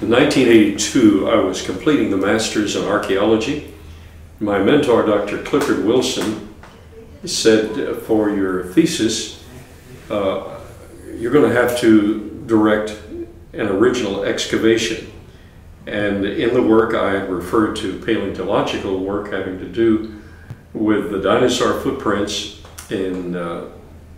In 1982, I was completing the Master's in Archaeology. My mentor, Dr. Clifford Wilson, said for your thesis, uh, you're going to have to direct an original excavation. And in the work, I referred to paleontological work having to do with the dinosaur footprints in uh,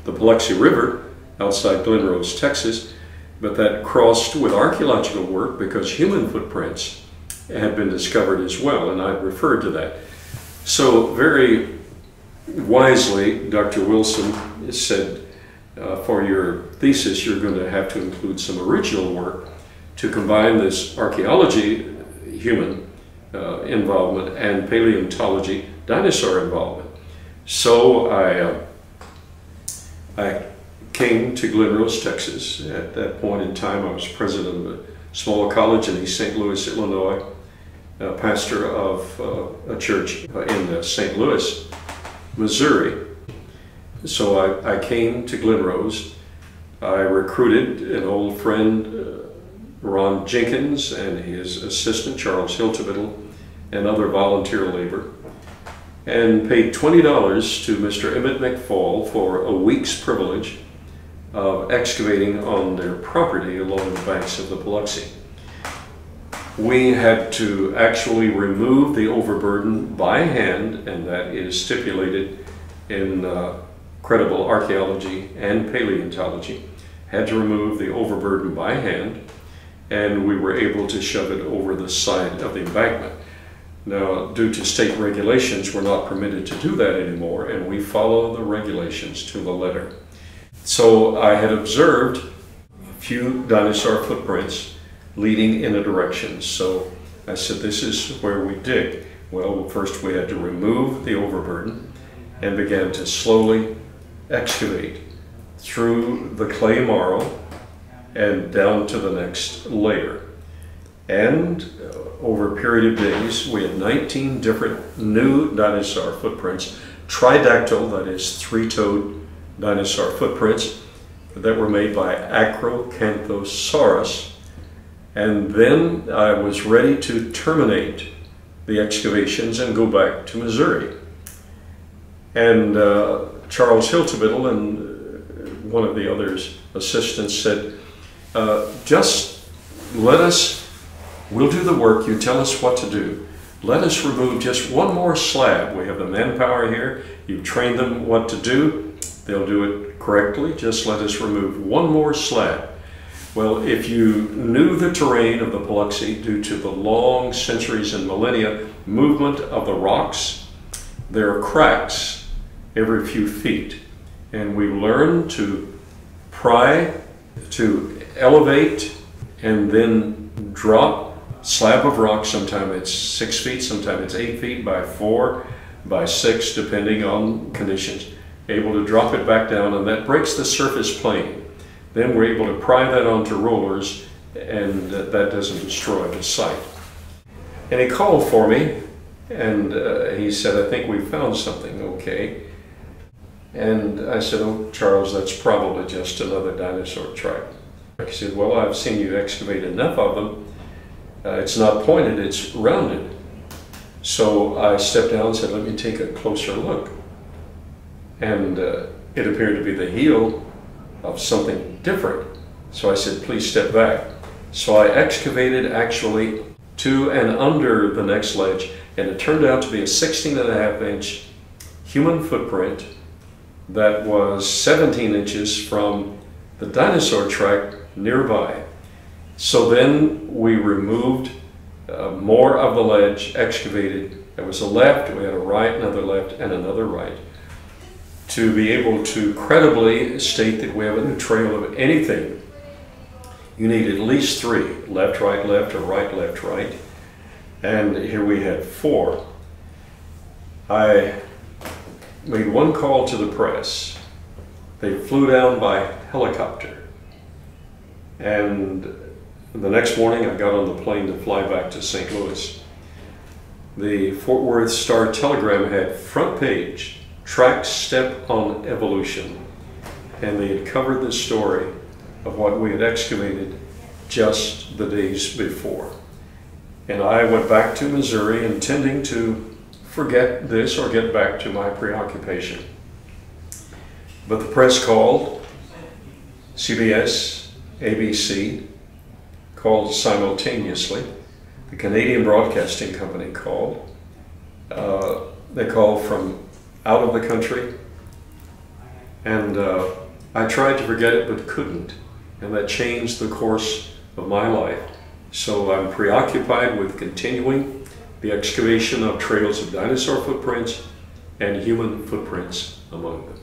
the Paluxy River outside Glen Rose, Texas, but that crossed with archaeological work because human footprints had been discovered as well, and I referred to that. So very wisely, Dr. Wilson said, uh, for your thesis, you're going to have to include some original work to combine this archaeology, human uh, involvement, and paleontology, dinosaur involvement. So I, uh, I came to Glen Rose, Texas. At that point in time, I was president of a small college in East St. Louis, Illinois, pastor of uh, a church in uh, St. Louis, Missouri. So I, I, came to Glen Rose. I recruited an old friend, uh, Ron Jenkins, and his assistant, Charles Hiltebittle, and other volunteer labor, and paid $20 to Mr. Emmett McFall for a week's privilege of excavating on their property along the banks of the Paluxy. We had to actually remove the overburden by hand, and that is stipulated in uh, credible archaeology and paleontology. Had to remove the overburden by hand, and we were able to shove it over the side of the embankment. Now, due to state regulations, we're not permitted to do that anymore, and we follow the regulations to the letter. So I had observed a few dinosaur footprints leading in a direction. So I said, this is where we dig. Well, first we had to remove the overburden and began to slowly excavate through the clay marl and down to the next layer. And uh, over a period of days, we had 19 different new dinosaur footprints, tridactyl, that is three-toed dinosaur footprints that were made by Acrocanthosaurus. And then I was ready to terminate the excavations and go back to Missouri. And uh, Charles Hiltebittle and uh, one of the others assistants said, uh, just let us, we'll do the work, you tell us what to do. Let us remove just one more slab. We have the manpower here, you've trained them what to do, They'll do it correctly. Just let us remove one more slab. Well, if you knew the terrain of the Paluxy due to the long centuries and millennia movement of the rocks, there are cracks every few feet. And we learn to pry, to elevate, and then drop slab of rock. Sometimes it's six feet, sometimes it's eight feet by four, by six, depending on conditions able to drop it back down and that breaks the surface plane. Then we're able to pry that onto rollers and that doesn't destroy the site. And he called for me and uh, he said, I think we found something, okay. And I said, oh, Charles, that's probably just another dinosaur track. He said, well, I've seen you excavate enough of them. Uh, it's not pointed, it's rounded. So I stepped down and said, let me take a closer look and uh, it appeared to be the heel of something different. So I said, please step back. So I excavated actually to and under the next ledge, and it turned out to be a 16 and a half inch human footprint that was 17 inches from the dinosaur track nearby. So then we removed uh, more of the ledge, excavated. There was a left, we had a right, another left, and another right to be able to credibly state that we have a trail of anything, you need at least three, left, right, left, or right, left, right. And here we had four. I made one call to the press. They flew down by helicopter. And the next morning I got on the plane to fly back to St. Louis. The Fort Worth Star Telegram had front page track step on evolution. And they had covered the story of what we had excavated just the days before. And I went back to Missouri intending to forget this or get back to my preoccupation. But the press called, CBS, ABC called simultaneously, the Canadian Broadcasting Company called, uh, they called from out of the country, and uh, I tried to forget it but couldn't, and that changed the course of my life. So I'm preoccupied with continuing the excavation of trails of dinosaur footprints and human footprints among them.